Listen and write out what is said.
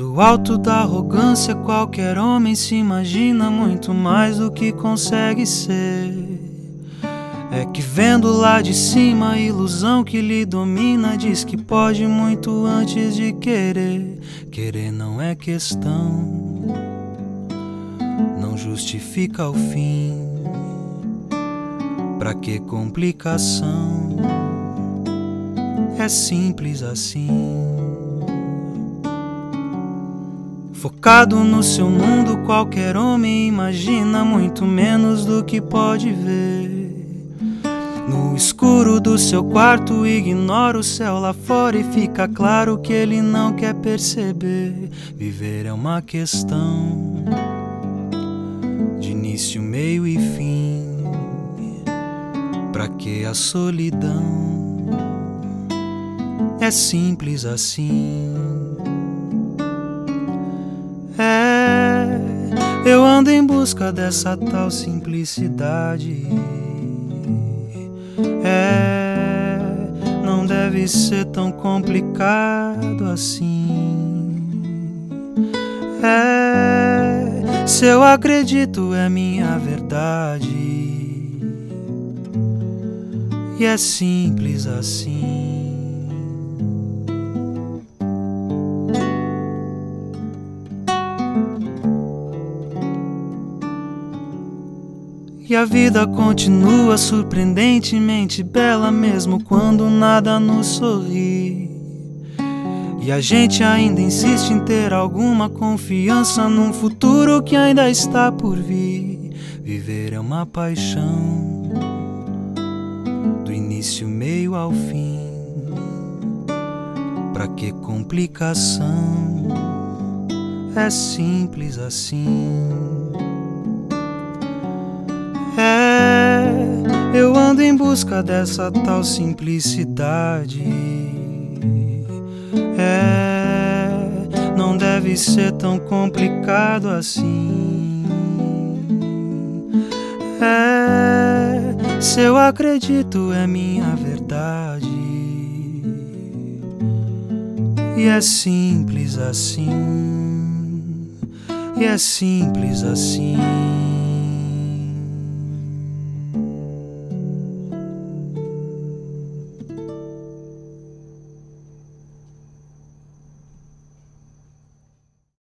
Do alto da arrogância, qualquer homem se imagina muito mais do que consegue ser. É que vendo lá de cima a ilusão que lhe domina, diz que pode muito antes de querer. Querer não é questão, não justifica o fim. Pra que complicação? É simples assim. Focado no seu mundo, qualquer homem imagina muito menos do que pode ver. No escuro do seu quarto, ignora o céu lá fora e fica claro que ele não quer perceber. Viver é uma questão de início, meio e fim. Pra que a solidão? É simples assim. Eu ando em busca dessa tal simplicidade. É, não deve ser tão complicado assim. É, se eu acredito é minha verdade. E é simples assim. E a vida continua surpreendentemente bela, mesmo quando nada nos sorri. E a gente ainda insiste em ter alguma confiança num futuro que ainda está por vir. Viver é uma paixão, do início, meio ao fim. Pra que complicação? É simples assim. Em busca dessa tal simplicidade. É, não deve ser tão complicado assim. É, se eu acredito é minha verdade. E é simples assim. E é simples assim.